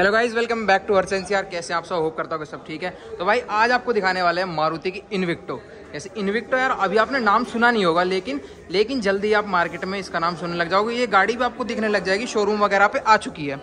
Hello guys welcome back to हर्सेंस यार कैसे आप सब? होप करता हूँ सब ठीक है। तो भाई, आज आपको दिखाने वाले हैं मारुति की इनविक्टो जैसे इनविक्टो यार, अभी आपने नाम सुना नहीं होगा, लेकिन लेकिन जल्दी आप मार्केट में इसका नाम सुनने लग जाओगे। ये गाड़ी भी आपको दिखने लग जाएगी शोरूम वगैरह पे आ चुकी है।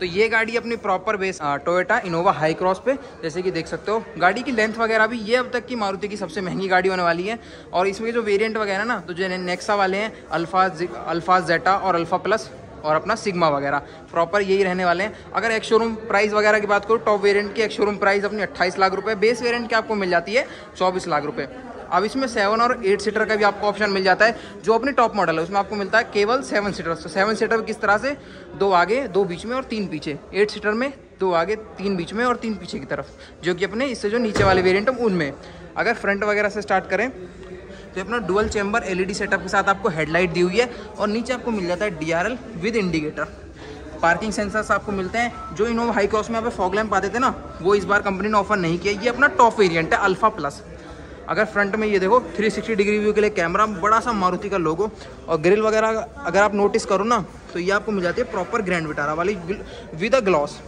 तो ये गाड़ी अपनी proper base Toyota Innova Hycross पे, जैसे कि देख सकते हो। गाड़ी की लेंथ वगैरह भी, ये अब तक की मारुति की सबसे महँगी गाड़ी होने वाली है। और इसमें जो वेरिएंट वगैरह ना तो जो नेक्सा वाले हैं अल्फ़ा अल्फ़ा जेटा और अल्फ़ा प्लस और अपना सिग्मा वगैरह। प्रॉपर यही रहने वाले हैं। अगर एक शोरूम प्राइस वगैरह की बात करूँ टॉप वेरिएंट की एक शोरूम प्राइस अपनी अट्ठाईस लाख रुपये बेस वेरिएंट की आपको मिल जाती है चौबीस लाख रुपये अब इसमें सेवन और एट सीटर का भी आपको ऑप्शन मिल जाता है, जो अपनी टॉप मॉडल है। उसमें आपको मिलता है केवल सेवन सीटर तो सेवन सीटर किस तरह से? दो आगे, दो बीच में और तीन पीछे। एट सीटर में दो आगे, तीन बीच में और तीन पीछे की तरफ़, जो कि अपने इससे जो नीचे वाले वेरियंट है उनमें। अगर फ्रंट वगैरह से स्टार्ट करें तो अपना डुअल चैम्बर एलईडी सेटअप के साथ आपको हेडलाइट दी हुई है और नीचे आपको मिल जाता है DRL with indicator parking sensors आपको मिलते हैं। जो इनोवा हाई क्रॉस में आप फॉग लैम्प आते थे ना, वो इस बार कंपनी ने ऑफ़र नहीं किया। ये अपना टॉप वेरिएंट है अल्फ़ा प्लस अगर फ्रंट में ये देखो 360 डिग्री व्यू के लिए कैमरा बड़ा सा मारुति का लोगो और ग्रिल वगैरह अगर आप नोटिस करो ना तो ये आपको मिल जाती है प्रॉपर ग्रैंड विटारा वाली with a gloss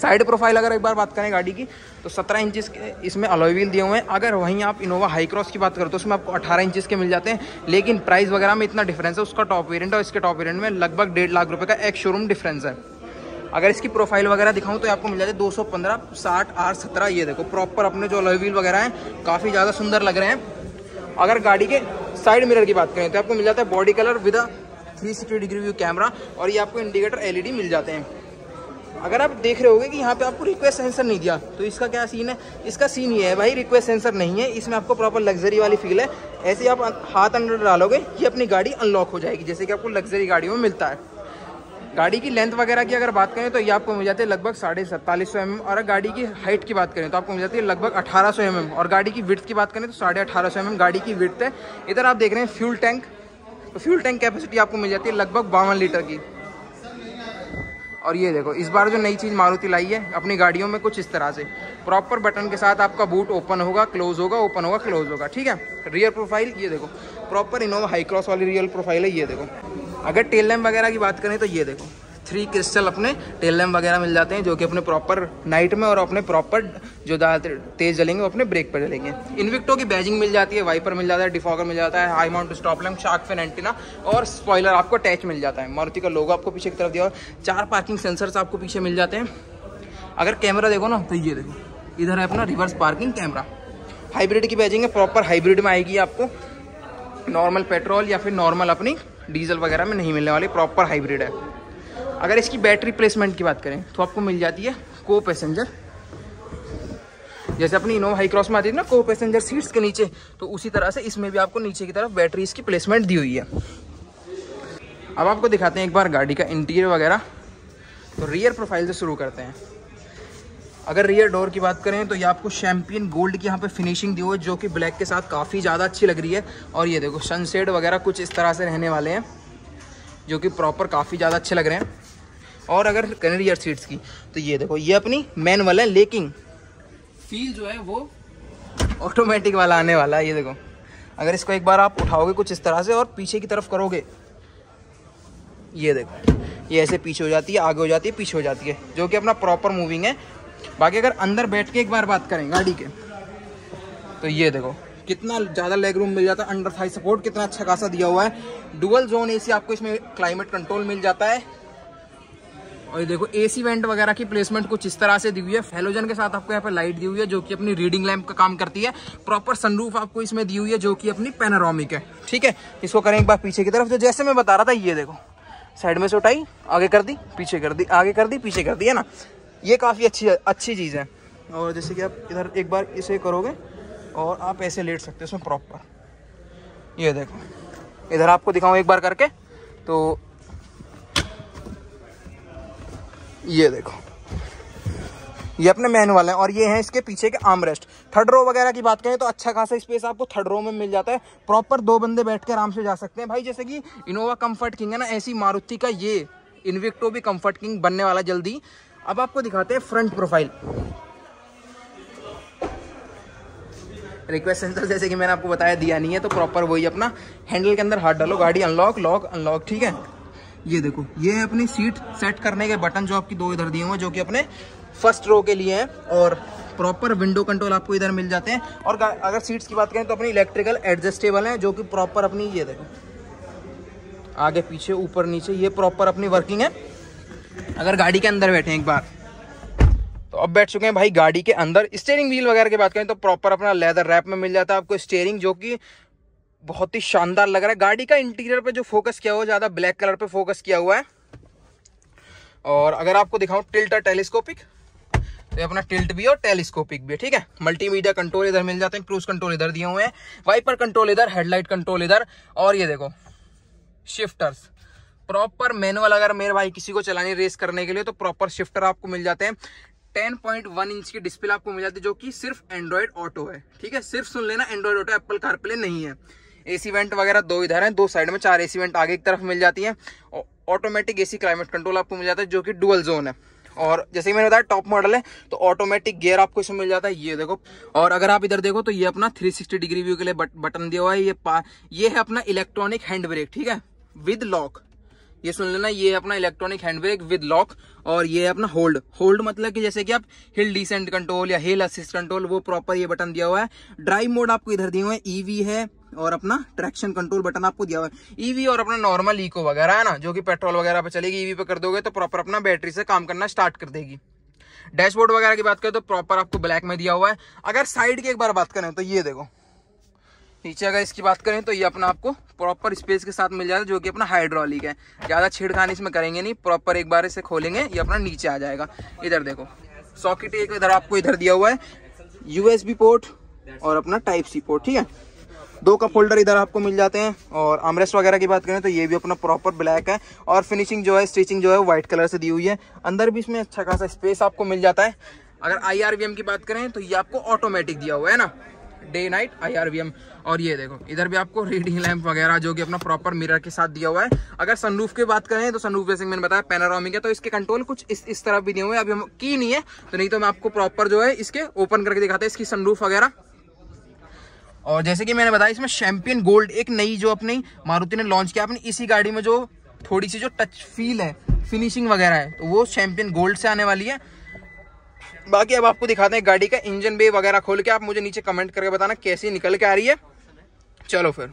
side profile अगर एक बार बात करें गाड़ी की तो 17 इंचज़ के इसमें अलॉय व्हील दिए हुए हैं। अगर वहीं आप इनोवा हाई क्रॉस की बात करो तो उसमें आपको 18 इंचज़ के मिल जाते हैं। लेकिन प्राइस वगैरह में इतना डिफरेंस है, उसका टॉप वेरियंट और इसके टॉप वेरियंट में लगभग डेढ़ लाख रुपये का एक शोरूम डिफरेंस है। अगर इसकी प्रोफ़ाइल वगैरह दिखाऊँ तो आपको मिल जाते हैं दो सौ पंद्रह, साठ, आठ, सत्रह, ये देखो प्रॉपर अपने जो अलॉय व्हील वगैरह हैं, काफ़ी ज़्यादा सुंदर लग रहे हैं। अगर गाड़ी के साइड मिरर की बात करें तो आपको मिल जाता है body colour with three sixty degree view camera और ये आपको इंडिकेटर एलईडी मिल जाते हैं। अगर आप देख रहे होगे कि यहाँ पे आपको रिक्वेस्ट सेंसर नहीं दिया तो इसका क्या सीन है? इसका सीन ये है भाई रिक्वेस्ट सेंसर नहीं है। इसमें आपको प्रॉपर लग्जरी वाली फील है। ऐसे आप हाथ अंदर डालोगे, ये अपनी गाड़ी अनलॉक हो जाएगी, जैसे कि आपको लग्जरी गाड़ियों में मिलता है। गाड़ी की लेंथ वगैरह की अगर बात करें तो ये आपको मिल जाती है लगभग साढ़े सत्तालीस सौ एम और गाड़ी की हाइट की बात करें तो आपको मिल जाती है लगभग अठारह सौ एम और गाड़ी की विड्थ की बात करें तो साढ़े अठारह सौ एम गाड़ी की विड्थ है। इधर आप देख रहे हैं फ्यूल टैंक तो फ्यूल टैंक कैपेसिटी आपको मिल जाती है लगभग बावन लीटर की। और ये देखो, इस बार जो नई चीज़ मारुति लाई है, अपनी गाड़ियों में कुछ इस तरह से। प्रॉपर बटन के साथ आपका बूट ओपन होगा क्लोज होगा ओपन होगा क्लोज होगा, ठीक है? रियर प्रोफ़ाइल ये देखो। प्रॉपर इनोवा हाई क्रॉस वाली रियल प्रोफ़ाइल है, ये देखो। अगर टेल लैम्प वगैरह की बात करें तो ये देखो। थ्री क्रिस्टल अपने टेल लैम्प वगैरह मिल जाते हैं, जो कि अपने प्रॉपर नाइट में और अपने प्रॉपर जो ज़्यादा तेज जलेंगे, वो अपने ब्रेक पर जलेंगे। इनविक्टो की बैजिंग मिल जाती है वाइपर मिल जाता है डिफॉगर मिल जाता है high mount stop lamp shark fin antenna और स्पॉयलर आपको अटैच मिल जाता है। मारुति का लोगो आपको पीछे की तरफ़ दिया और चार पार्किंग सेंसर्स आपको पीछे मिल जाते हैं। अगर कैमरा देखो ना तो ये देखो, इधर है अपना रिवर्स पार्किंग कैमरा हाइब्रिड की बैजिंग है प्रॉपर हाइब्रिड में आएगी आपको। नॉर्मल पेट्रोल या फिर नॉर्मल अपनी डीजल वगैरह में नहीं मिलने वाली प्रॉपर हाइब्रिड है। अगर इसकी बैटरी प्लेसमेंट की बात करें तो आपको मिल जाती है को पैसेंजर जैसे अपनी इनोवा हाई क्रॉस में आती है ना को पैसेंजर सीट्स के नीचे तो उसी तरह से इसमें भी आपको नीचे की तरफ़ बैटरी इसकी प्लेसमेंट दी हुई है। अब आपको दिखाते हैं एक बार गाड़ी का इंटीरियर वगैरह। तो रियर प्रोफ़ाइल से शुरू करते हैं। अगर रियर डोर की बात करें तो ये आपको शैम्पियन गोल्ड की यहाँ पे फिनिशिंग दी हुई है, जो कि ब्लैक के साथ काफ़ी ज़्यादा अच्छी लग रही है। और ये देखो सनसेट वगैरह कुछ इस तरह से रहने वाले हैं, जो कि प्रॉपर काफ़ी ज़्यादा अच्छे लग रहे हैं। और अगर करें रियर सीट्स की तो ये देखो ये अपनी मैनुअल है लेकिन फील जो है वो ऑटोमेटिक वाला आने वाला है ये देखो. अगर इसको एक बार आप उठाओगे कुछ इस तरह से और पीछे की तरफ़ करोगे ये देखो ये ऐसे पीछे हो जाती है आगे हो जाती है पीछे हो जाती है जो कि अपना प्रॉपर मूविंग है. बाकी अगर अंदर बैठ के एक बार बात करें गाड़ी के तो ये देखो कितना ज़्यादा लेग रूम मिल जाता है अंडर थाई सपोर्ट कितना अच्छा खासा दिया हुआ है. डुअल जोन एसी आपको इसमें क्लाइमेट कंट्रोल मिल जाता है. और ये देखो एसी वेंट वगैरह की प्लेसमेंट कुछ इस तरह से दी हुई है। हेलोजन के साथ आपको यहाँ पे लाइट दी हुई है, जो कि अपनी रीडिंग लैंप का काम करती है। प्रॉपर सनरूफ आपको इसमें दी हुई है, जो कि अपनी पेनारोमिक है। ठीक है? इसको करें एक बार पीछे की तरफ़। तो जैसे मैं बता रहा था, ये देखो साइड में से उठाई, आगे कर दी, पीछे कर दी, आगे कर दी, पीछे कर दी, है ना? ये काफ़ी अच्छी अच्छी चीज़ है। और जैसे कि आप इधर एक बार इसे करोगे, और आप ऐसे लेट सकते हो इसमें प्रॉपर ये देखो, इधर आपको दिखाऊँ एक बार करके। तो ये देखो। ये अपने मैनुअल है और ये है इसके पीछे के आर्मरेस्ट। थर्ड रो वगैरह की बात करें तो अच्छा खासा स्पेस आपको थर्ड रो में मिल जाता है। प्रॉपर दो बंदे बैठ के आराम से जा सकते हैं। भाई जैसे कि इनोवा कंफर्ट किंग है ना, ऐसी मारुति का ये इनविक्टो भी कंफर्ट किंग बनने वाला जल्दी। अब आपको दिखाते हैं फ्रंट प्रोफ़ाइल रिक्वेस्ट सेंसर जैसे कि मैंने आपको बताया दिया नहीं है तो प्रॉपर वही अपना हैंडल के अंदर हाथ डालो, गाड़ी अनलॉक लॉक अनलॉक ठीक है? ये देखो, ये है अपनी सीट सेट करने के बटन जो आपकी दो इधर दिए हुए जो कि अपने फ़र्स्ट रो के लिए हैं, और प्रॉपर विंडो कंट्रोल आपको इधर मिल जाते हैं। और अगर सीट्स की बात करें तो अपनी इलेक्ट्रिकल एडजस्टेबल हैं, जो कि प्रॉपर अपनी ये देखो, आगे, पीछे, ऊपर, नीचे, ये प्रॉपर अपनी वर्किंग है। अगर गाड़ी के अंदर बैठे एक बार तो अब बैठ चुके हैं भाई गाड़ी के अंदर। स्टेयरिंग व्हील वगैरह की बात करें तो प्रॉपर अपना लेदर रैप में मिल जाता है आपको। स्टेयरिंग जो कि बहुत ही शानदार लग रहा है। गाड़ी का इंटीरियर पे जो फोकस किया हुआ ज़्यादा ब्लैक कलर पे फोकस किया हुआ है। और अगर आपको दिखाऊँ टिल्ट और टेलीस्कोपिक तो अपना टिल्ट भी और टेलीस्कोपिक भी ठीक है? मल्टीमीडिया कंट्रोल इधर मिल जाते हैं क्रूज कंट्रोल इधर दिए हुए हैं। वाइपर कंट्रोल इधर हेडलाइट कंट्रोल इधर, और ये देखो शिफ्टर्स प्रॉपर मैनुअल अगर मेरे भाई किसी को चलानी रेस करने के लिए तो प्रॉपर शिफ्टर आपको मिल जाते हैं। 10.1 इंच की डिस्प्ले आपको मिल जाती है, जो कि सिर्फ़ एंड्रॉइड ऑटो है, ठीक है? सिर्फ़ सुन लेना एंड्रॉइड ऑटो एप्पल कारप्ले नहीं है। एसी वेंट वगैरह दो इधर हैं दो साइड में चार एसी वेंट आगे की तरफ़ मिल जाती है। ऑटोमेटिक एसी क्लाइमेट कंट्रोल आपको मिल जाता है जो कि डुअल जोन है। और जैसे मैंने बताया टॉप मॉडल है तो ऑटोमेटिक गियर आपको इसमें मिल जाता है ये देखो। और अगर आप इधर देखो तो ये अपना 360 डिग्री व्यू के लिए बट, बटन दिया हुआ है ये पा ये है अपना इलेक्ट्रॉनिक हैंड ब्रेक ठीक है? विद लॉक ये सुन लेना ये अपना electronic hand brake with lock और ये अपना होल्ड होल्ड मतलब कि जैसे कि आप हिल डिसेंट कंट्रोल या हिल असिस्ट कंट्रोल वो प्रॉपर ये बटन दिया हुआ है। ड्राइव मोड आपको इधर दिए हुए हैं ईवी है और अपना ट्रैक्शन कंट्रोल बटन आपको दिया हुआ है। ईवी और अपना नॉर्मल इको वगैरह है ना, जो कि पेट्रोल वगैरह पे चलेगी ईवी पे कर दोगे तो प्रॉपर अपना बैटरी से काम करना स्टार्ट कर देगी। डैशबोर्ड वगैरह की बात करें तो प्रॉपर आपको ब्लैक में दिया हुआ है। अगर साइड की एक बार बात करें तो ये देखो। नीचे अगर इसकी बात करें तो ये अपना आपको प्रॉपर स्पेस के साथ मिल जाएगा, जो कि अपना हाइड्रोलिक है। ज़्यादा छेड़खानी इसमें करेंगे नहीं प्रॉपर एक बार इसे खोलेंगे, ये अपना नीचे आ जाएगा। इधर देखो सॉकेट एक इधर आपको इधर दिया हुआ है। यूएसबी पोर्ट और अपना टाइप सी पोर्ट ठीक है? दो का फोल्डर इधर आपको मिल जाते हैं। और आमरेस्ट वगैरह की बात करें तो ये भी अपना प्रॉपर ब्लैक है। और फिनिशिंग जो है स्टिचिंग जो है व्हाइट कलर से दी हुई है। अंदर भी इसमें अच्छा खासा स्पेस आपको मिल जाता है। अगर आईआरवीएम की बात करें तो ये आपको ऑटोमेटिक दिया हुआ है ना? डे नाइट आईआरवीएम और ये देखो, इधर भी आपको रीडिंग लैंप वगैरह जो कि अपना प्रॉपर मिरर के साथ दिया हुआ है। अगर सनरूफ की बात करें तो सनरूफ जैसे मैंने बताया पैनारोमिक है। तो इसके कंट्रोल कुछ इस इस तरफ़ भी दिए हुए अभी हम की नहीं है तो नहीं तो मैं आपको प्रॉपर जो है इसके ओपन करके दिखाता है, इसकी सनरूफ वगैरह। और जैसे कि मैंने बताया, इसमें शैम्पियन गोल्ड एक नई जो अपनी मारुति ने लॉन्च किया, अपनी इसी गाड़ी में जो थोड़ी सी जो टच फील है फिनिशिंग वगैरह है तो वो शैम्पियन गोल्ड से आने वाली है। बाकी अब आपको दिखाते हैं गाड़ी का इंजन बे वगैरह खोल के, आप मुझे नीचे कमेंट करके बताना कैसी निकल के आ रही है। चलो फिर,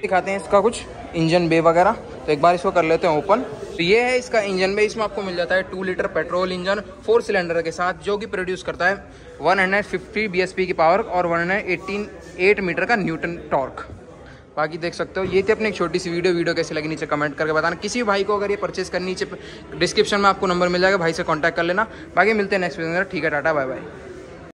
दिखाते हैं इसका कुछ इंजन बे वगैरह। तो एक बार इसको कर लेते हैं ओपन। तो ये है इसका इंजन में, इसमें आपको मिल जाता है two litre petrol engine four cylinder के साथ, जो कि प्रोड्यूस करता है 150 बीएसपी की पावर और 118 8 मीटर का न्यूटन टॉर्क बाकी देख सकते हो, ये थी अपनी एक छोटी सी वीडियो वीडियो कैसे लगी नीचे कमेंट करके बताना। किसी भी भाई को अगर ये परचेस करनी नीचे डिस्क्रिप्शन में आपको नंबर मिल जाएगा, भाई से कॉन्टैक्ट कर लेना। बाकी मिलते हैं नेक्स्ट वीडियो में ठीक है, टाटा बाय बाय